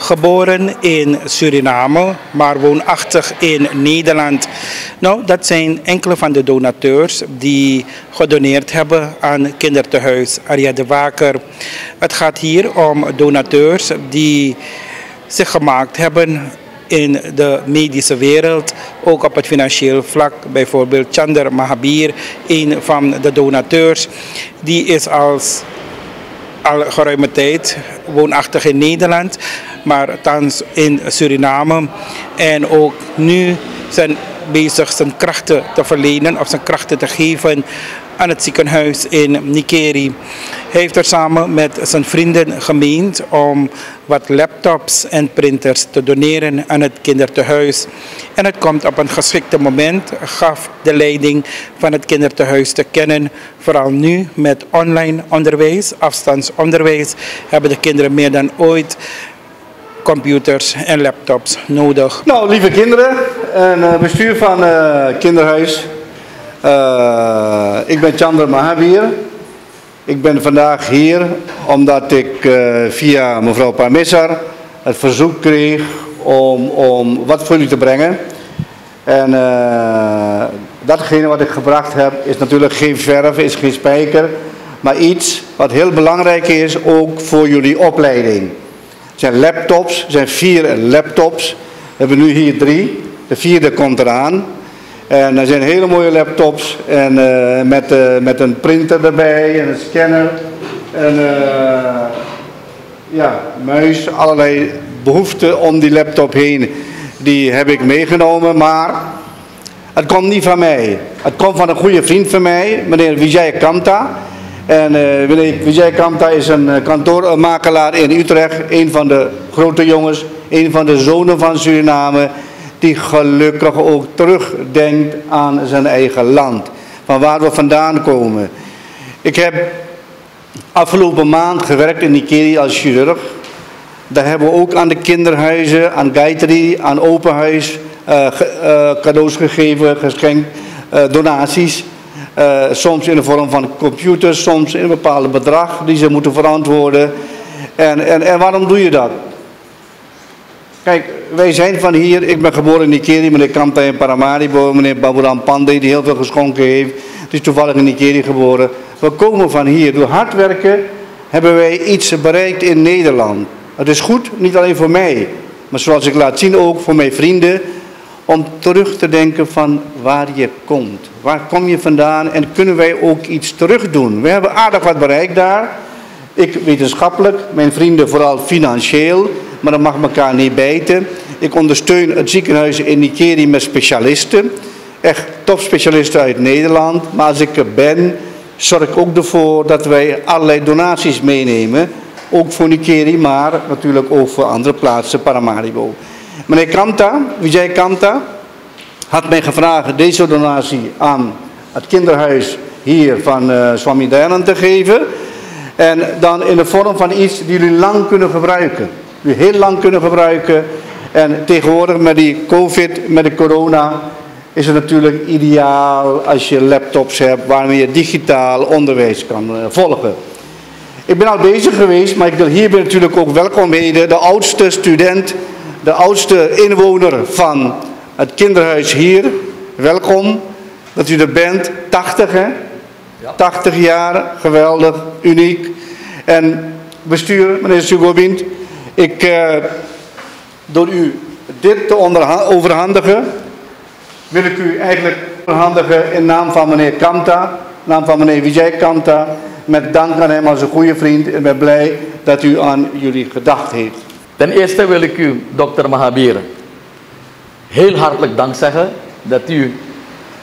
geboren in Suriname, maar woonachtig in Nederland. Nou, dat zijn enkele van de donateurs die gedoneerd hebben aan kindertehuis Aria de Waker. Het gaat hier om donateurs die zich gemaakt hebben in de medische wereld, ook op het financieel vlak. Bijvoorbeeld Chander Mahabir, een van de donateurs, die is als al geruime tijd woonachtig in Nederland, maar thans in Suriname. En ook nu zijn bezig zijn krachten te verlenen of zijn krachten te geven aan het ziekenhuis in Nikeri. Heeft er samen met zijn vrienden gemeend om wat laptops en printers te doneren aan het kindertehuis. En het komt op een geschikte moment, gaf de leiding van het kindertehuis te kennen. Vooral nu met online onderwijs, afstandsonderwijs, hebben de kinderen meer dan ooit computers en laptops nodig. Nou, lieve kinderen en uh, bestuur van uh, Kinderhuis. Uh, ik ben Chandra Mahavir. Ik ben vandaag hier omdat ik via mevrouw Parmissar het verzoek kreeg om, om wat voor jullie te brengen. En datgene wat ik gebracht heb is natuurlijk geen verf, is geen spijker. Maar iets wat heel belangrijk is ook voor jullie opleiding zijn laptops, er zijn vier laptops. We hebben nu hier drie. De vierde komt eraan. En er zijn hele mooie laptops en, uh, met, uh, met een printer erbij en een scanner. En uh, ja, muis, allerlei behoeften om die laptop heen. Die heb ik meegenomen, maar het komt niet van mij. Het komt van een goede vriend van mij, meneer Vijay Kanta. En uh, Vijay Kamta is een kantoormakelaar in Utrecht. Een van de grote jongens. Een van de zonen van Suriname. Die gelukkig ook terugdenkt aan zijn eigen land. Van waar we vandaan komen. Ik heb afgelopen maand gewerkt in Nigeria als chirurg. Daar hebben we ook aan de kinderhuizen, aan Gaitri, aan Openhuis uh, cadeaus gegeven, geschenkt, donaties. Uh, soms in de vorm van computers, soms in een bepaald bedrag die ze moeten verantwoorden. En, en, en waarom doe je dat? Kijk, wij zijn van hier, ik ben geboren in Nigeria, meneer Kamta in Paramaribo, meneer Baburam Pandey die heel veel geschonken heeft. Die is toevallig in Nigeria geboren. We komen van hier. Door hard werken hebben wij iets bereikt in Nederland. Het is goed, niet alleen voor mij, maar zoals ik laat zien ook voor mijn vrienden om terug te denken van waar je komt. Waar kom je vandaan en kunnen wij ook iets terug doen? We hebben aardig wat bereikt daar. Ik wetenschappelijk, mijn vrienden vooral financieel, maar dat mag elkaar niet bijten. Ik ondersteun het ziekenhuis in Nikeri met specialisten. Echt topspecialisten uit Nederland. Maar als ik er ben, zorg ik ook ervoor dat wij allerlei donaties meenemen. Ook voor Nikeri, maar natuurlijk ook voor andere plaatsen, Paramaribo. Meneer Kanta, Vijay Kanta, had mij gevraagd deze donatie aan het kinderhuis hier van uh, Swami Dayanand te geven. En dan in de vorm van iets die jullie lang kunnen gebruiken. Die heel lang kunnen gebruiken. En tegenwoordig met die covid, met de corona, is het natuurlijk ideaal als je laptops hebt waarmee je digitaal onderwijs kan uh, volgen. Ik ben al bezig geweest, maar ik wil hierbij natuurlijk ook welkom heten de oudste student de oudste inwoner van het kinderhuis hier. Welkom dat u er bent. 80 hè? Ja. 80 jaar, geweldig, uniek. En bestuur, meneer Sugobind, ik, uh, door u dit te overhandigen, wil ik u eigenlijk overhandigen in naam van meneer Kanta, naam van meneer Vijay Kanta, met dank aan hem als een goede vriend. Ik ben blij dat u aan jullie gedacht heeft. Ten eerste wil ik u, dokter Mahabir, heel hartelijk dank zeggen dat u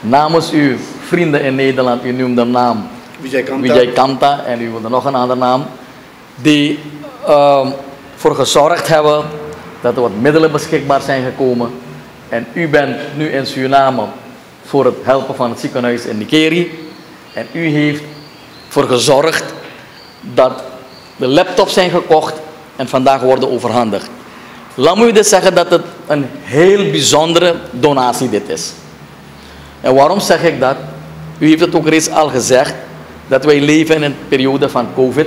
namens uw vrienden in Nederland, u noemde de naam Vijay Kanta. Vijay Kanta en u wilde nog een andere naam, die uh, voor gezorgd hebben dat er wat middelen beschikbaar zijn gekomen. En u bent nu in Suriname voor het helpen van het ziekenhuis in Nikeri. En u heeft voor gezorgd dat de laptops zijn gekocht en vandaag worden overhandigd. Laat me u dus zeggen dat het een heel bijzondere donatie dit is. En waarom zeg ik dat? U heeft het ook reeds al gezegd, dat wij leven in een periode van COVID.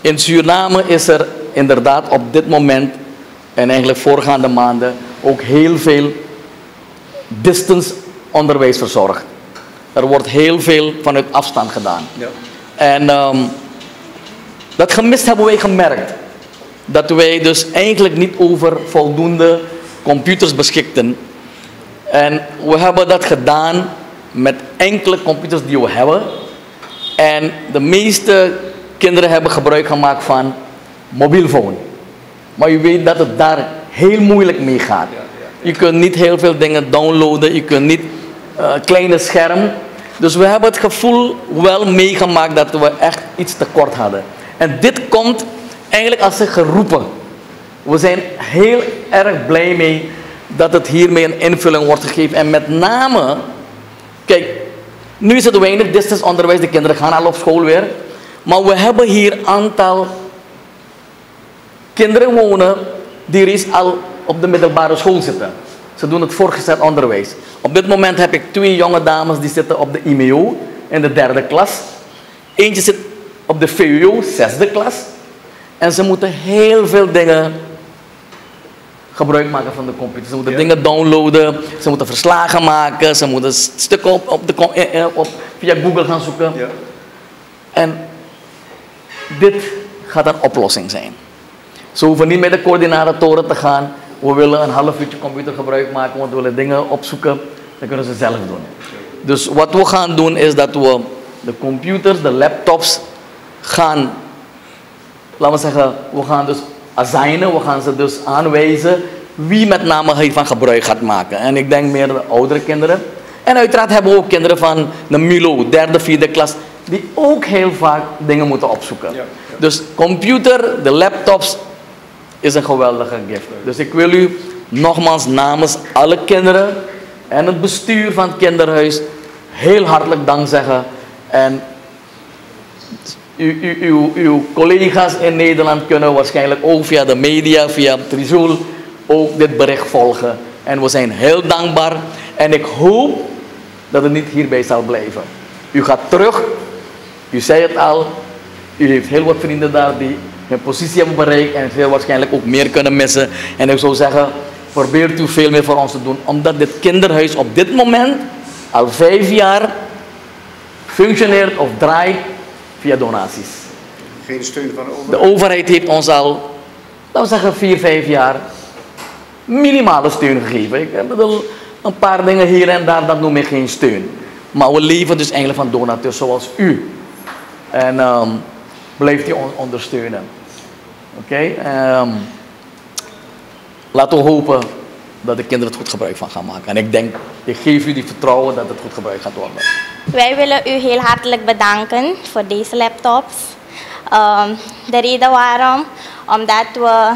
In Suriname is er inderdaad op dit moment en eigenlijk voorgaande maanden ook heel veel distance onderwijs verzorgd. Er wordt heel veel vanuit afstand gedaan. Ja. En ehm, dat gemist hebben wij gemerkt. Dat wij dus eigenlijk niet over voldoende computers beschikten. En we hebben dat gedaan met enkele computers die we hebben. En de meeste kinderen hebben gebruik gemaakt van mobielfoon. Maar je weet dat het daar heel moeilijk mee gaat. Je kunt niet heel veel dingen downloaden, je kunt niet uh, kleine scherm. Dus we hebben het gevoel wel meegemaakt dat we echt iets tekort hadden. En dit komt eigenlijk als ze geroepen. We zijn heel erg blij mee dat het hiermee een invulling wordt gegeven. En met name, kijk, nu is het weinig distance onderwijs, de kinderen gaan al op school weer. Maar we hebben hier een aantal kinderen wonen die reeds al op de middelbare school zitten. Ze doen het voorgezet onderwijs. Op dit moment heb ik twee jonge dames die zitten op de IMEO in de derde klas. Eentje zit op de VUO, zesde klas. En ze moeten heel veel dingen gebruik maken van de computer. Ze moeten dingen downloaden, ze moeten verslagen maken, ze moeten stukken op, op de, eh, eh, op, via Google gaan zoeken. Ja. En dit gaat een oplossing zijn. Ze hoeven niet met de coördinatoren te gaan. We willen een half uurtje computergebruik maken, want we willen dingen opzoeken. Dan kunnen ze zelf doen. Dus wat we gaan doen is dat we de computers, de laptops gaan, laten we zeggen, we gaan dus assignen, we gaan ze dus aanwijzen wie met name hiervan gebruik gaat maken. En ik denk meer de oudere kinderen. En uiteraard hebben we ook kinderen van de MILO, derde, vierde klas, die ook heel vaak dingen moeten opzoeken. Dus computer, de laptops, is een geweldige gift. Dus ik wil u nogmaals namens alle kinderen en het bestuur van het kinderhuis heel hartelijk dank zeggen. En uw, uw collega's in Nederland kunnen waarschijnlijk ook via de media, via Trizool, ook dit bericht volgen. En we zijn heel dankbaar. En ik hoop dat het niet hierbij zal blijven. U gaat terug. U zei het al. U heeft heel wat vrienden daar die hun positie hebben bereikt en veel waarschijnlijk ook meer kunnen missen. En ik zou zeggen, probeert u veel meer voor ons te doen. Omdat dit kinderhuis op dit moment al vijf jaar functioneert of draait via donaties. Geen steun van de overheid? De overheid heeft ons al, laten we zeggen, vier, vijf jaar minimale steun gegeven. Ik bedoel, een paar dingen hier en daar, dat noem ik geen steun. Maar we leven dus eigenlijk van donateurs zoals u. En um, blijft u ons ondersteunen. Oké? Ehm, laten we hopen dat de kinderen het goed gebruik van gaan maken. En ik denk, ik geef u die vertrouwen dat het goed gebruikt gaat worden. Wij willen u heel hartelijk bedanken voor deze laptops. Um, de reden waarom, omdat we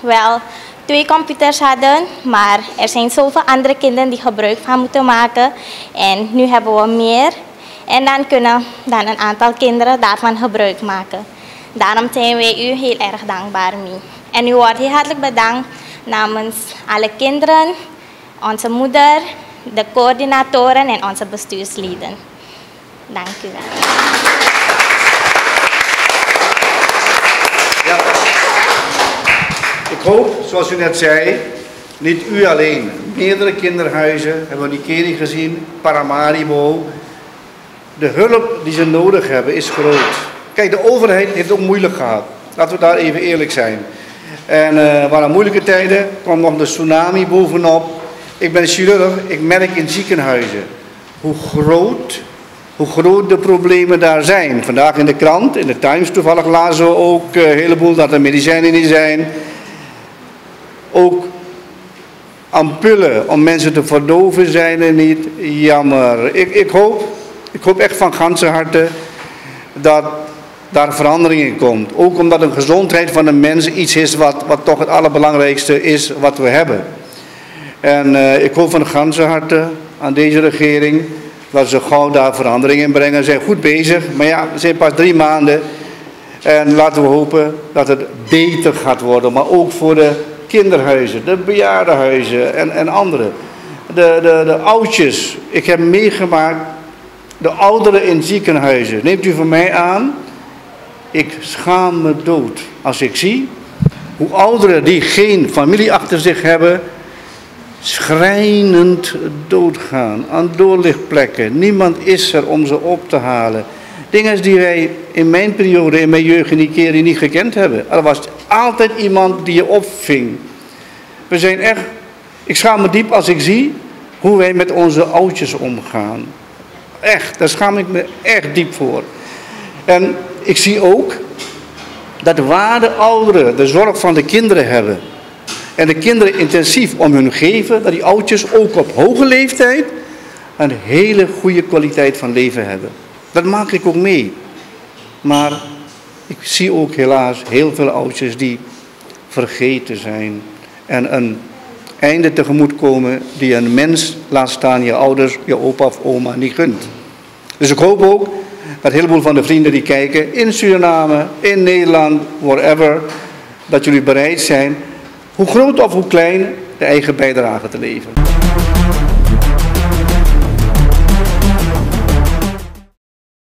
wel twee computers hadden, maar er zijn zoveel andere kinderen die gebruik van moeten maken. En nu hebben we meer. En dan kunnen dan een aantal kinderen daarvan gebruik maken. Daarom zijn wij u heel erg dankbaar mee. En u wordt heel hartelijk bedankt namens alle kinderen, onze moeder, de coördinatoren en onze bestuursleden. Dank u wel. Ja. Ik hoop, zoals u net zei, niet u alleen. Meerdere kinderhuizen hebben we die kering gezien, Paramaribo. De hulp die ze nodig hebben is groot. Kijk, de overheid heeft het ook moeilijk gehad. Laten we daar even eerlijk zijn. En uh, waren moeilijke tijden, kwam nog de tsunami bovenop. Ik ben chirurg, ik merk in ziekenhuizen hoe groot, hoe groot de problemen daar zijn. Vandaag in de krant, in de Times toevallig lazen we ook uh, een heleboel dat er medicijnen niet zijn. Ook ampullen om mensen te verdoven zijn er niet. Jammer. Ik, ik, hoop, ik hoop echt van ganse harte dat daar verandering in komt. Ook omdat een gezondheid van een mens iets is wat, wat toch het allerbelangrijkste is wat we hebben. En uh, ik hoop van ganse harte aan deze regering dat ze gauw daar verandering in brengen. Ze zijn goed bezig, maar ja, we zijn pas drie maanden. En laten we hopen dat het beter gaat worden. Maar ook voor de kinderhuizen, de bejaardenhuizen en, en andere. De, de, de oudjes. Ik heb meegemaakt de ouderen in ziekenhuizen. Neemt u van mij aan ik schaam me dood als ik zie hoe ouderen die geen familie achter zich hebben, schrijnend doodgaan aan doorlichtplekken. Niemand is er om ze op te halen. Dingen die wij in mijn periode, in mijn jeugd, in die keren niet gekend hebben. Er was altijd iemand die je opving. We zijn echt, ik schaam me diep als ik zie hoe wij met onze oudjes omgaan. Echt, daar schaam ik me echt diep voor. En ik zie ook dat waar de ouderen de zorg van de kinderen hebben en de kinderen intensief om hun geven, dat die oudjes ook op hoge leeftijd een hele goede kwaliteit van leven hebben. Dat maak ik ook mee. Maar ik zie ook helaas heel veel oudjes die vergeten zijn en een einde tegemoet komen die een mens, laat staan je ouders, je opa of oma, niet gunt. Dus ik hoop ook dat een heleboel van de vrienden die kijken in Suriname, in Nederland, wherever, dat jullie bereid zijn, hoe groot of hoe klein, de eigen bijdrage te leveren.